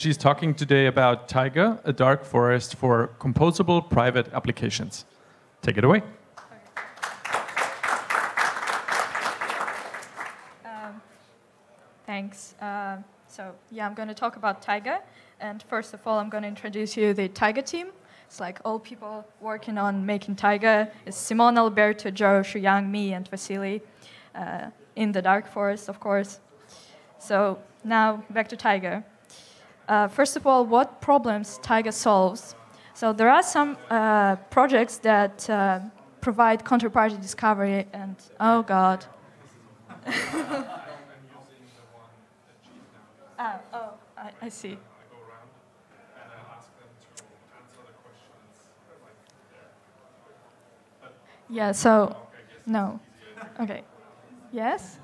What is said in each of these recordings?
She's talking today about Taiga, a dark forest for composable private applications. Take it away. Um, thanks. Uh, so yeah, I'm going to talk about Taiga. And first of all, I'm going to introduce you the Taiga team. It's like all people working on making Taiga. It's Simon, Alberto, Joe, Shuyang, me, and Vasily uh, in the dark forest, of course. So now back to Taiga. Uh, first of all, what problems Taiga solves? So there are some uh, projects that uh, provide counterparty discovery, and oh god. ah, oh, I, I see. Yeah, so, no. Okay. Yes?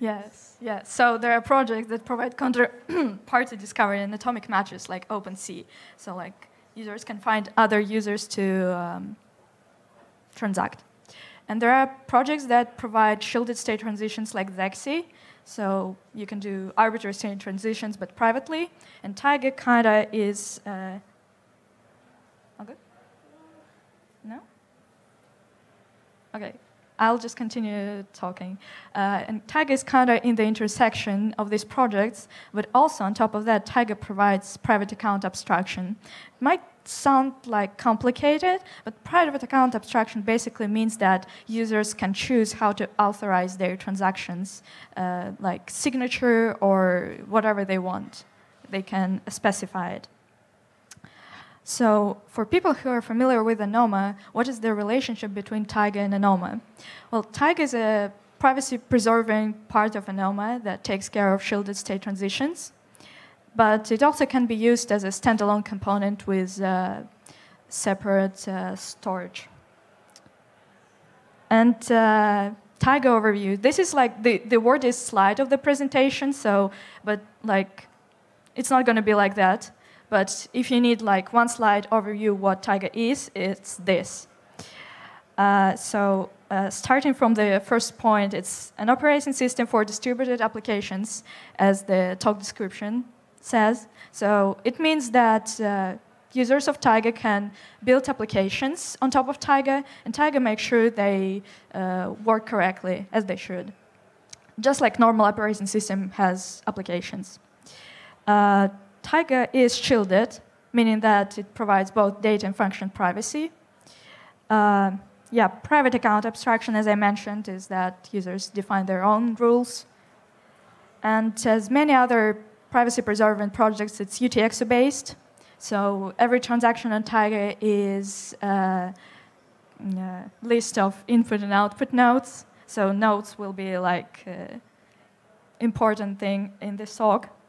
Yes, yes. So there are projects that provide counterparty discovery and atomic matches like OpenSea. So like users can find other users to um, transact. And there are projects that provide shielded state transitions like Zexe. So you can do arbitrary state transitions, but privately. And Taiga kinda is. Uh? No? Okay, I'll just continue talking. Uh, and Taiga is kind of in the intersection of these projects, but also on top of that, Taiga provides private account abstraction. It might sound like complicated, but private account abstraction basically means that users can choose how to authorize their transactions, uh, like signature or whatever they want. They can specify it. So for people who are familiar with ANOMA, what is the relationship between Taiga and ANOMA? Well, Taiga is a privacy-preserving part of ANOMA that takes care of shielded state transitions, but it also can be used as a standalone component with uh, separate uh, storage. And uh, Taiga overview. This is like the, the word is slide of the presentation, so, but like, it's not going to be like that. But if you need like one slide overview what Taiga is, it's this. Uh, so uh, starting from the first point, it's an operating system for distributed applications, as the talk description says. So it means that uh, users of Taiga can build applications on top of Taiga, and Taiga makes sure they uh, work correctly, as they should. Just like normal operating system has applications. Uh, Taiga is shielded, meaning that it provides both data and function privacy. Uh, yeah, private account abstraction, as I mentioned, is that users define their own rules. And as many other privacy preserving projects, it's UTXO based. So every transaction on Taiga is a, a list of input and output nodes. So nodes will be like an important thing in this talk.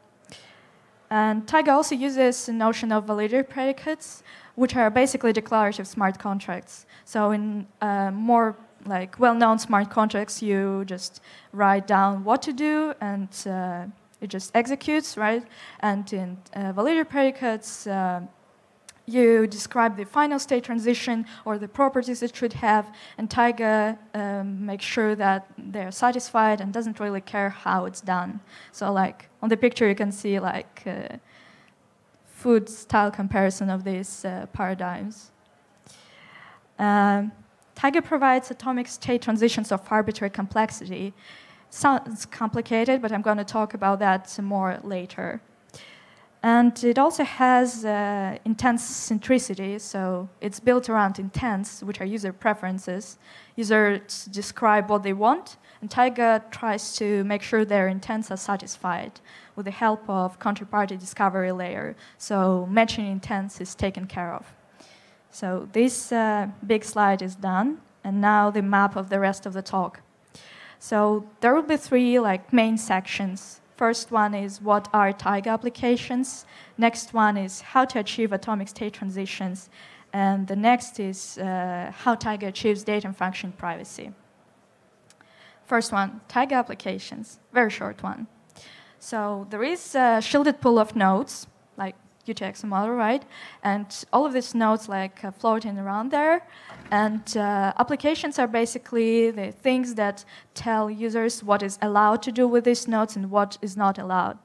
And Taiga also uses the notion of validity predicates, which are basically declarative smart contracts. So in uh, more like well-known smart contracts, you just write down what to do and uh, it just executes, right? And in uh, validity predicates, uh, you describe the final state transition or the properties it should have, and Taiga um, makes sure that they're satisfied and doesn't really care how it's done. So, like on the picture, you can see like uh, food style comparison of these uh, paradigms. Um, provides atomic state transitions of arbitrary complexity. Sounds complicated, but I'm going to talk about that some more later. And it also has uh, intents centricity, so it's built around intents, which are user preferences. Users describe what they want, and Taiga tries to make sure their intents are satisfied with the help of counterparty discovery layer. So matching intents is taken care of. So this uh, big slide is done, and now the map of the rest of the talk. So there will be three like main sections First one is what are Taiga applications. Next one is how to achieve atomic state transitions. And the next is uh, how Taiga achieves data and function privacy. First one, Taiga applications, very short one. So there is a shielded pool of nodes, UTXO model, right? And all of these nodes like uh, floating around there. And uh, applications are basically the things that tell users what is allowed to do with these nodes and what is not allowed.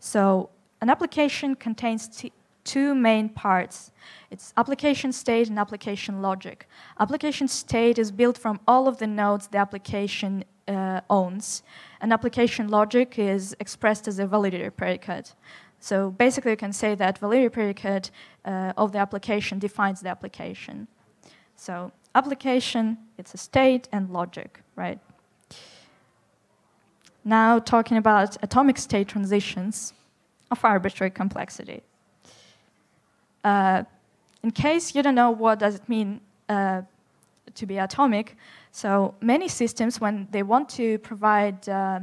So an application contains two main parts. It's application state and application logic. Application state is built from all of the nodes the application uh, owns. And application logic is expressed as a validator predicate. So basically, you can say that validity predicate uh, of the application defines the application. So application, it's a state and logic, right? Now talking about atomic state transitions of arbitrary complexity. Uh, in case you don't know what does it mean uh, to be atomic, so many systems, when they want to provide uh,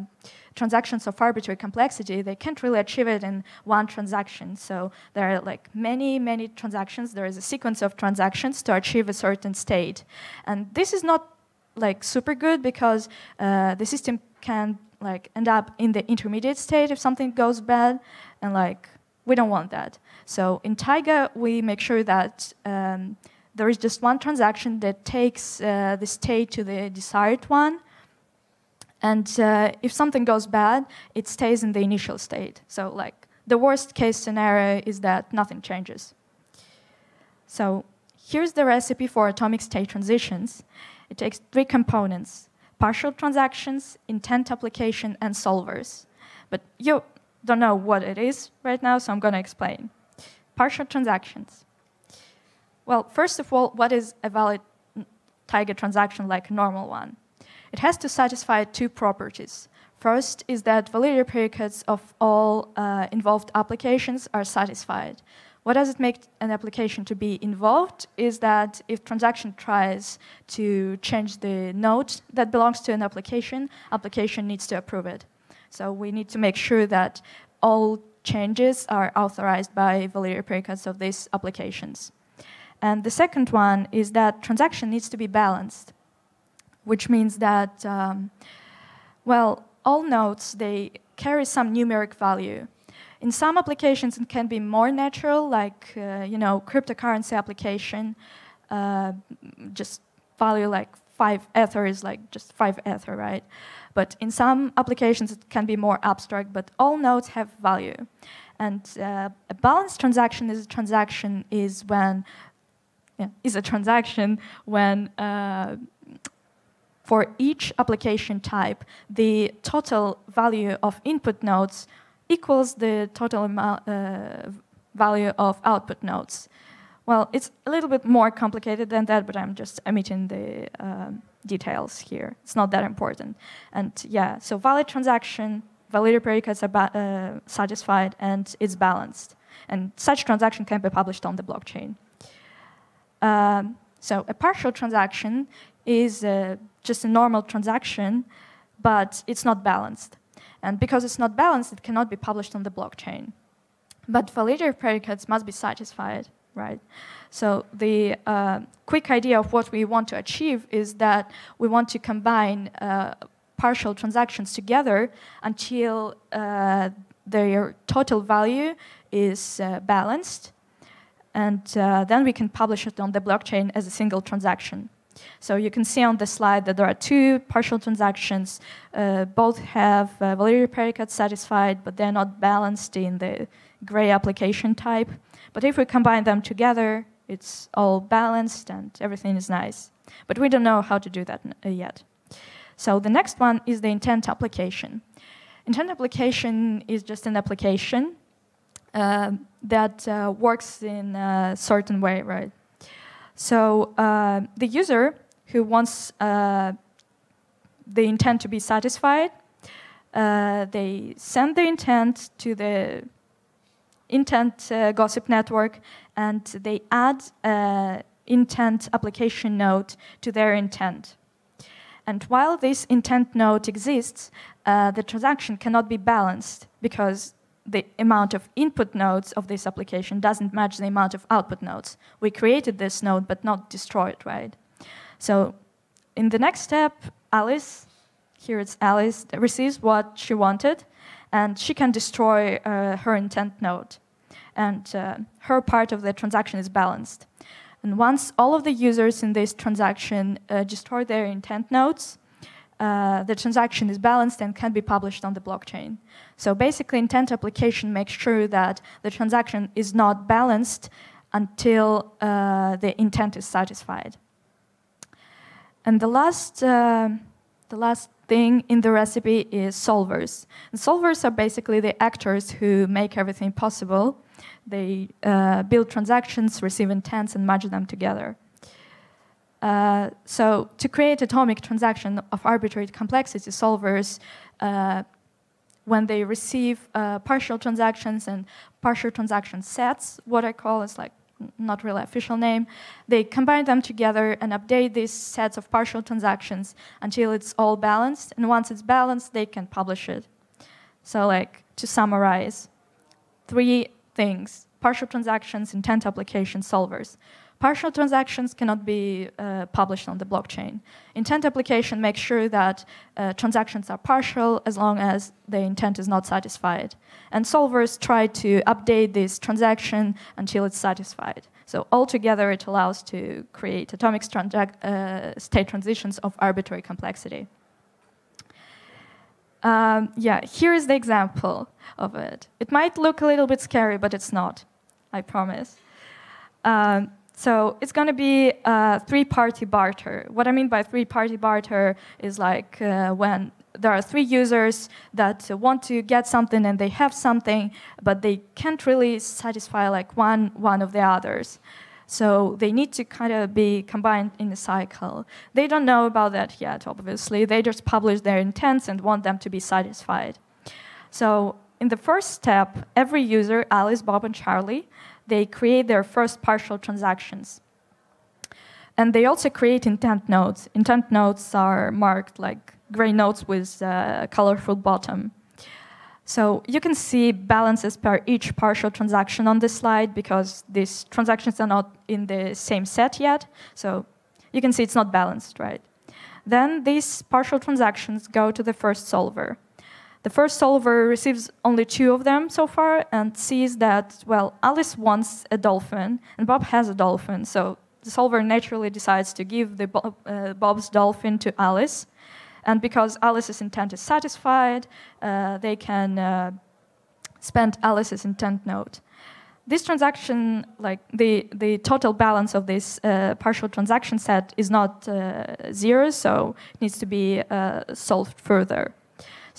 transactions of arbitrary complexity, they can't really achieve it in one transaction. So there are like many, many transactions. There is a sequence of transactions to achieve a certain state. And this is not like super good because uh, the system can like end up in the intermediate state if something goes bad, and like we don't want that. So in Taiga, we make sure that um, there is just one transaction that takes uh, the state to the desired one. And uh, if something goes bad, it stays in the initial state. So like the worst case scenario is that nothing changes. So here's the recipe for atomic state transitions. It takes three components, partial transactions, intent application, and solvers. But you don't know what it is right now, so I'm going to explain. Partial transactions. Well, first of all, what is a valid Taiga transaction like a normal one? It has to satisfy two properties. First is that validity predicates of all uh, involved applications are satisfied. What does it make an application to be involved is that if transaction tries to change the node that belongs to an application, application needs to approve it. So we need to make sure that all changes are authorized by validity predicates of these applications. And the second one is that transaction needs to be balanced, which means that, um, well, all nodes, they carry some numeric value. In some applications, it can be more natural, like, uh, you know, cryptocurrency application, uh, just value like five ether is like just five ether, right? But in some applications, it can be more abstract, but all nodes have value. And uh, a balanced transaction is a transaction is when yeah, is a transaction when uh, for each application type, the total value of input nodes equals the total uh, value of output nodes. Well, it's a little bit more complicated than that, but I'm just omitting the uh, details here. It's not that important. And yeah, so valid transaction, validity predicates are uh, satisfied, and it's balanced. And such transaction can be published on the blockchain. Um, so a partial transaction is uh, just a normal transaction, but it's not balanced. And because it's not balanced, it cannot be published on the blockchain. But validity predicates must be satisfied, right? So the uh, quick idea of what we want to achieve is that we want to combine uh, partial transactions together until uh, their total value is uh, balanced and uh, then we can publish it on the blockchain as a single transaction. So you can see on the slide that there are two partial transactions. Uh, both have uh, validity predicates satisfied, but they're not balanced in the gray application type. But if we combine them together, it's all balanced and everything is nice. But we don't know how to do that uh, yet. So the next one is the intent application. Intent application is just an application that uh, works in a certain way, right? So uh, the user who wants uh, the intent to be satisfied, uh, they send the intent to the intent uh, gossip network and they add intent application node to their intent. And while this intent node exists, the transaction cannot be balanced because the amount of input nodes of this application doesn't match the amount of output nodes. We created this node, but not destroyed, right? So in the next step, Alice, here it's Alice, receives what she wanted, and she can destroy uh, her intent node. And uh, her part of the transaction is balanced. And once all of the users in this transaction uh, destroy their intent nodes, uh, the transaction is balanced and can be published on the blockchain. So basically, intent application makes sure that the transaction is not balanced until uh, the intent is satisfied. And the last, uh, the last thing in the recipe is solvers. And solvers are basically the actors who make everything possible. They uh, build transactions, receive intents, and merge them together. Uh, so to create atomic transaction of arbitrary complexity, solvers, uh, when they receive uh, partial transactions and partial transaction sets, what I call is like not really official name, they combine them together and update these sets of partial transactions until it's all balanced. And once it's balanced, they can publish it. So like to summarize, three things, partial transactions, intent application, solvers. Partial transactions cannot be uh, published on the blockchain. Intent application makes sure that uh, transactions are partial as long as the intent is not satisfied. And solvers try to update this transaction until it's satisfied. So altogether, it allows to create atomic uh, state transitions of arbitrary complexity. Um, yeah, here is the example of it. It might look a little bit scary, but it's not, I promise. Um, so it's going to be a three-party barter. What I mean by three-party barter is like uh, when there are three users that want to get something and they have something, but they can't really satisfy like one one of the others. So they need to kind of be combined in a cycle. They don't know about that yet, obviously. They just publish their intents and want them to be satisfied. So in the first step, every user, Alice, Bob, and Charlie, they create their first partial transactions. And they also create intent nodes. Intent nodes are marked like gray nodes with uh, a colorful bottom. So you can see balances per each partial transaction on this slide because these transactions are not in the same set yet. So you can see it's not balanced, right? Then these partial transactions go to the first solver. The first solver receives only two of them so far and sees that, well, Alice wants a dolphin and Bob has a dolphin. So the solver naturally decides to give the Bob, uh, Bob's dolphin to Alice. And because Alice's intent is satisfied, uh, they can uh, spend Alice's intent node. This transaction, like the, the total balance of this uh, partial transaction set is not uh, zero, so it needs to be uh, solved further.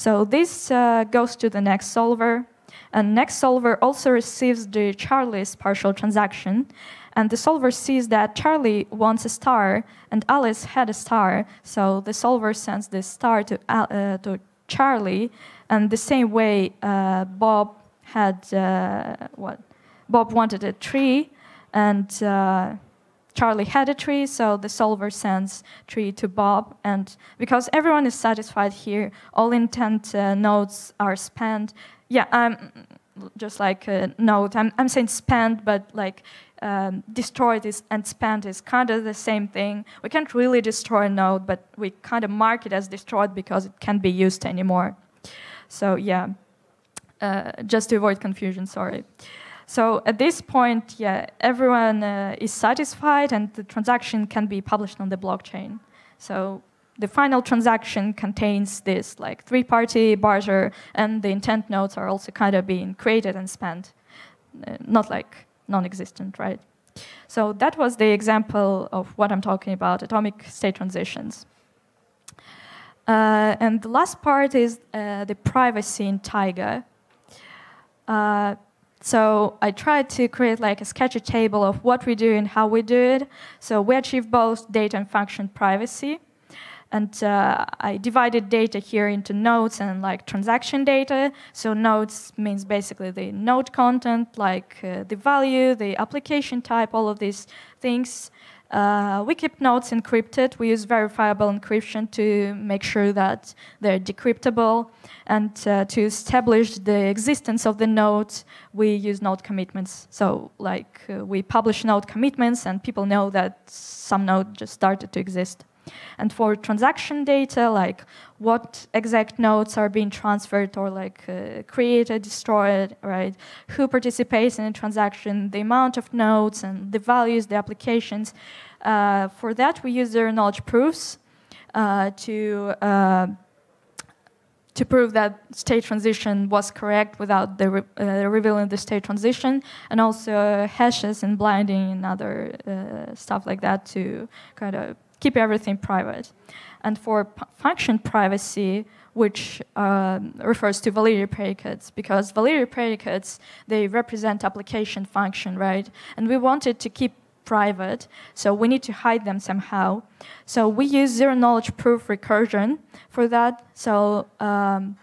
So this uh, goes to the next solver. And next solver also receives the Charlie's partial transaction. And the solver sees that Charlie wants a star and Alice had a star. So the solver sends the star to, uh, to Charlie. And the same way, uh, Bob had uh, what? Bob wanted a tree, and uh, Charlie had a tree, so the solver sends tree to Bob. And because everyone is satisfied here, all intent uh, nodes are spent. Yeah, I'm just like a note. I'm, I'm saying spent, but like um, destroyed is, and spent is kind of the same thing. We can't really destroy a node, but we kind of mark it as destroyed because it can't be used anymore. So yeah, uh, just to avoid confusion, sorry. So at this point, yeah, everyone uh, is satisfied and the transaction can be published on the blockchain. So the final transaction contains this like three-party barter and the intent nodes are also kind of being created and spent, uh, not like non-existent, right? So that was the example of what I'm talking about, atomic state transitions. Uh, and the last part is uh, the privacy in Taiga. Uh, so I tried to create like a sketchy table of what we do and how we do it. So we achieve both data and function privacy. And uh, I divided data here into nodes and like transaction data. So nodes means basically the node content, like uh, the value, the application type, all of these things. Uh, we keep nodes encrypted. We use verifiable encryption to make sure that they're decryptable. And uh, to establish the existence of the nodes, we use node commitments. So, like, uh, we publish node commitments, and people know that some node just started to exist. And for transaction data, like what exact nodes are being transferred or like uh, created, destroyed, right? Who participates in a transaction, the amount of nodes and the values, the applications. Uh, for that, we use zero knowledge proofs. uh, to uh, to prove that state transition was correct without the re uh, revealing the state transition, and also hashes and blinding and other uh, stuff like that to kind of keep everything private. And for function privacy, which um, refers to validity predicates, because validity predicates, they represent application function, right? And we wanted to keep private, so we need to hide them somehow. So we use zero knowledge proof recursion for that. So um,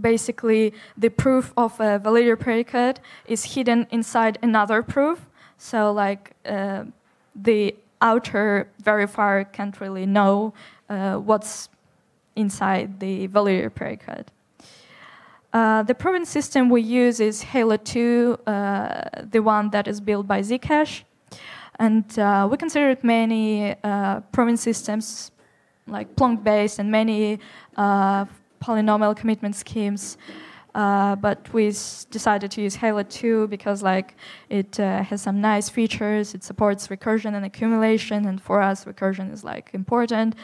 basically, the proof of a validity predicate is hidden inside another proof. So like uh, the outer verifier can't really know uh, what's inside the validity predicate. Uh, the proving system we use is Halo 2, uh, the one that is built by Zcash. And uh, we considered many uh, proving systems like Plonk-based and many uh, polynomial commitment schemes. Uh, but we decided to use Halo 2 because like it has some nice features. It supports recursion and accumulation, and for us, recursion is like important.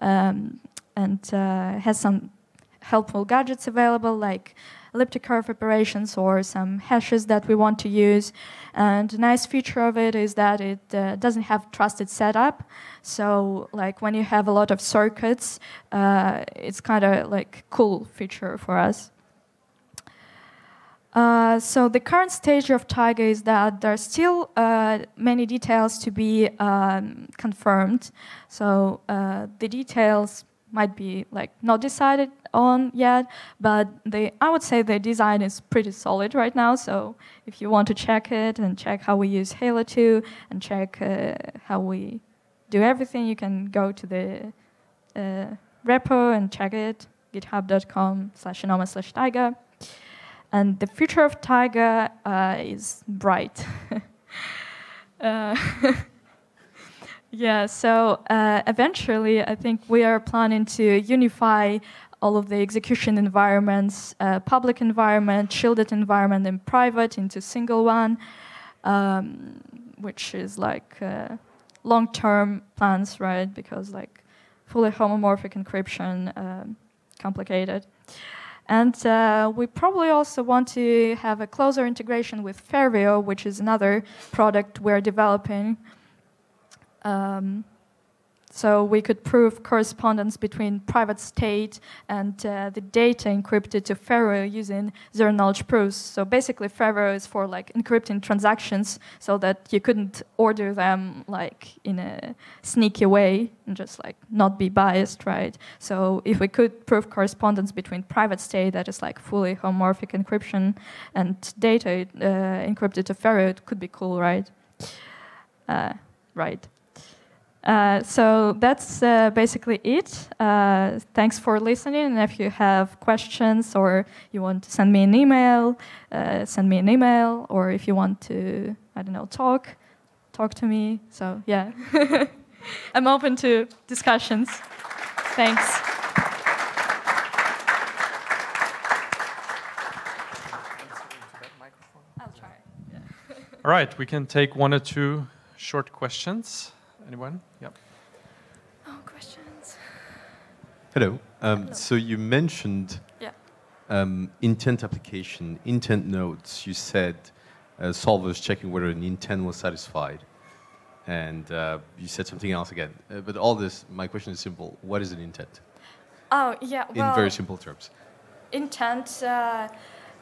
Um, and uh, has some helpful gadgets available like elliptic curve operations or some hashes that we want to use. And a nice feature of it is that it uh, doesn't have trusted setup. So like when you have a lot of circuits, uh, it's kind of like cool feature for us. Uh, so the current stage of Taiga is that there are still uh, many details to be um, confirmed. So uh, the details might be like not decided on yet, but I would say the design is pretty solid right now. So if you want to check it and check how we use Halo 2 and check uh, how we do everything, you can go to the uh, repo and check it, github.com slash anoma slash taiga. And the future of Taiga uh, is bright. uh, yeah, so uh, eventually, I think we are planning to unify all of the execution environments, uh, public environment, shielded environment, and private into single one, um, which is like uh, long-term plans, right? Because like fully homomorphic encryption, um, complicated. And uh, we probably also want to have a closer integration with Ferveo, which is another product we're developing. Um, so we could prove correspondence between private state and uh, the data encrypted to Ferveo using zero knowledge proofs. So basically, Ferveo is for like encrypting transactions so that you couldn't order them like in a sneaky way and just like not be biased, right? So if we could prove correspondence between private state that is like fully homomorphic encryption and data uh, encrypted to Ferveo, it could be cool, right? Uh, right. Uh, so that's uh, basically it. Uh, thanks for listening. And if you have questions or you want to send me an email, uh, send me an email. Or if you want to, I don't know, talk, talk to me. So yeah, I'm open to discussions. Thanks. All right, we can take one or two short questions. Anyone? Yep. Oh, questions. Hello. Um, Hello. So you mentioned yeah. um, intent application, intent nodes. You said uh, solvers checking whether an intent was satisfied. And uh, you said something else again. Uh, but all this, my question is simple. What is an intent? Oh, yeah. Well, In very simple terms. Intent, uh,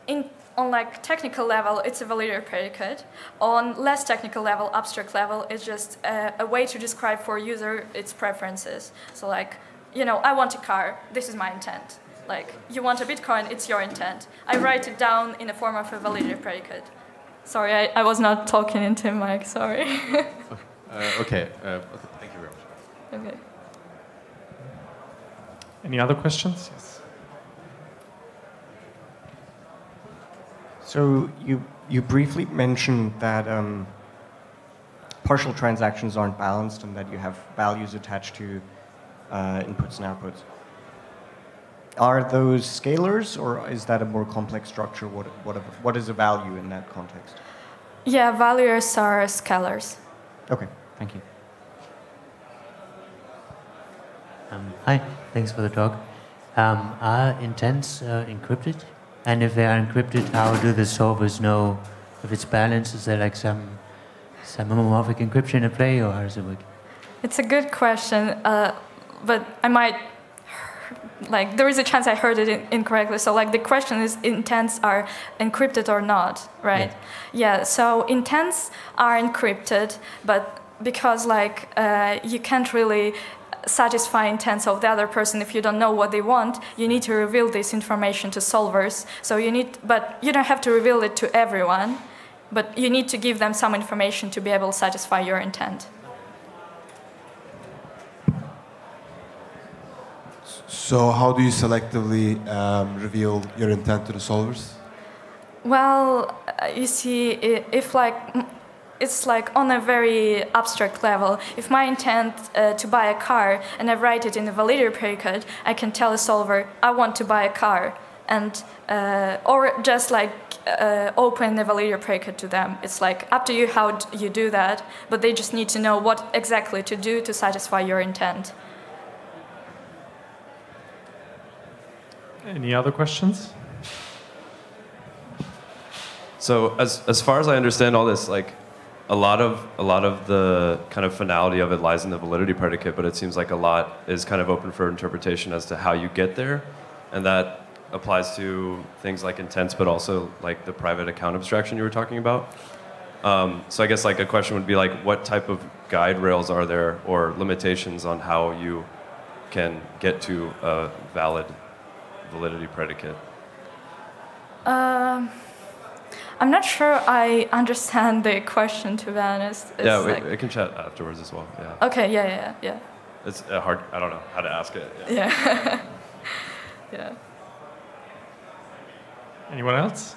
in on like technical level, it's a validity predicate. On less technical level, abstract level, it's just a, a, way to describe for user its preferences. So like, you know, I want a car. This is my intent. Like, you want a Bitcoin. It's your intent. I write it down in the form of a validity predicate. Sorry, I, I was not talking into mic. Sorry. uh, okay. Uh, thank you very much. Okay. Any other questions? Yes. So you, you briefly mentioned that um, partial transactions aren't balanced and that you have values attached to uh, inputs and outputs. Are those scalars or is that a more complex structure? What, what, what is a value in that context? Yeah, values are scalars. Okay, thank you. Um, hi, thanks for the talk. Um, are intents uh, encrypted? And if they are encrypted, how do the solvers know if it's balanced? Is there like some some homomorphic encryption at play, or how does it work? It's a good question, uh, but I might like there is a chance I heard it in, incorrectly. So like the question is intents are encrypted or not, right? Yeah. yeah so intents are encrypted, but because like uh, you can't really satisfy intents of the other person. If you don't know what they want you need to reveal this information to solvers. So you need but you don't have to reveal it to everyone but you need to give them some information to be able to satisfy your intent. So how do you selectively um, reveal your intent to the solvers? Well, uh, you see, if like it's like on a very abstract level. If my intent uh, to buy a car and I write it in the validator predicate, I can tell a solver I want to buy a car, and uh, or just like uh, open the validator predicate to them. It's like up to you how you do that, but they just need to know what exactly to do to satisfy your intent. Any other questions? So as as far as I understand all this, like a lot of a lot of the kind of finality of it lies in the validity predicate, but it seems like a lot is kind of open for interpretation as to how you get there, and that applies to things like intents, but also like the private account abstraction you were talking about. Um, so I guess like a question would be like, what type of guide rails are there or limitations on how you can get to a valid validity predicate? Um, I'm not sure I understand the question, to be honest. It's yeah, we, like... we, can chat afterwards as well. Yeah. Okay, yeah, yeah, yeah. It's uh, hard, I don't know how to ask it. Yeah. Yeah. yeah. Anyone else?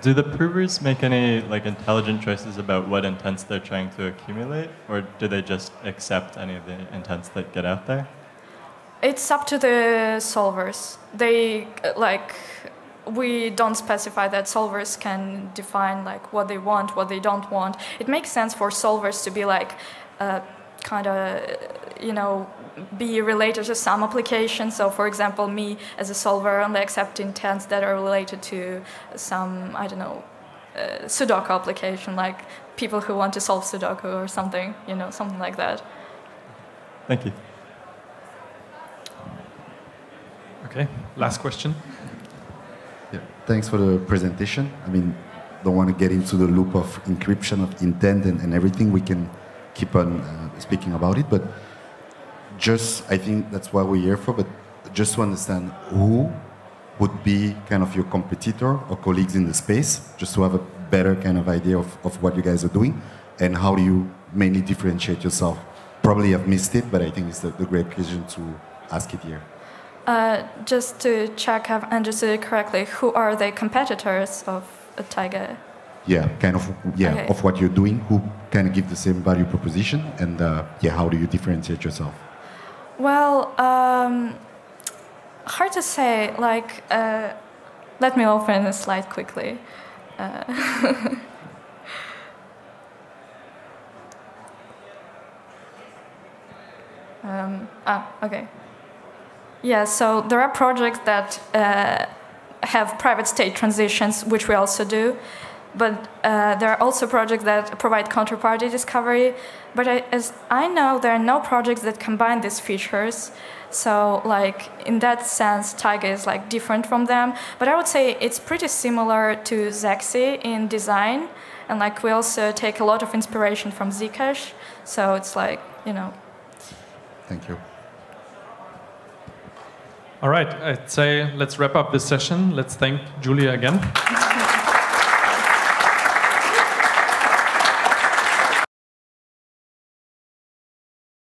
do the provers make any like intelligent choices about what intents they're trying to accumulate, or do they just accept any of the intents that get out there? It's up to the solvers. They like we don't specify that solvers can define like what they want, what they don't want. It makes sense for solvers to be like uh, kind of you know be related to some application. So, for example, me as a solver only accept intents that are related to some, I don't know, uh, Sudoku application, like people who want to solve Sudoku or something, you know, something like that. Thank you. Okay, last question. Yeah, thanks for the presentation. I mean, don't want to get into the loop of encryption of intent and, and everything. We can keep on uh, speaking about it, but just, I think that's what we're here for, but just to understand who would be kind of your competitor or colleagues in the space, just to have a better kind of idea of, of what you guys are doing and how do you mainly differentiate yourself. Probably I've missed it, but I think it's the, great occasion to ask it here. Uh, just to check I've understood correctly, who are the competitors of Taiga? Yeah, kind of, yeah, okay. of what you're doing, who kind of give the same value proposition, and uh, yeah, how do you differentiate yourself? Well, um, hard to say. Like, uh, let me open the slide quickly. Uh, um, ah, okay. Yeah, so there are projects that uh, have private state transitions, which we also do. But uh, there are also projects that provide counterparty discovery. But I, as I know, there are no projects that combine these features. So, like in that sense, Taiga is like different from them. But I would say it's pretty similar to Zexe in design, and like we also take a lot of inspiration from Zcash. So it's like you know. Thank you. All right, I'd say let's wrap up this session. Let's thank Julia again.